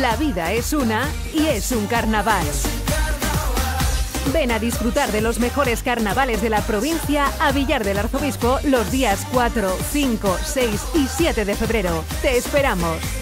La vida es una y es un carnaval. Ven a disfrutar de los mejores carnavales de la provincia a Villar del Arzobispo los días 4, 5, 6 y 7 de febrero. Te esperamos.